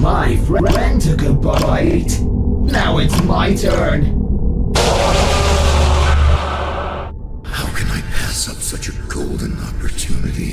my friend took a bite. Now it's my turn. How can I pass up such a golden opportunity?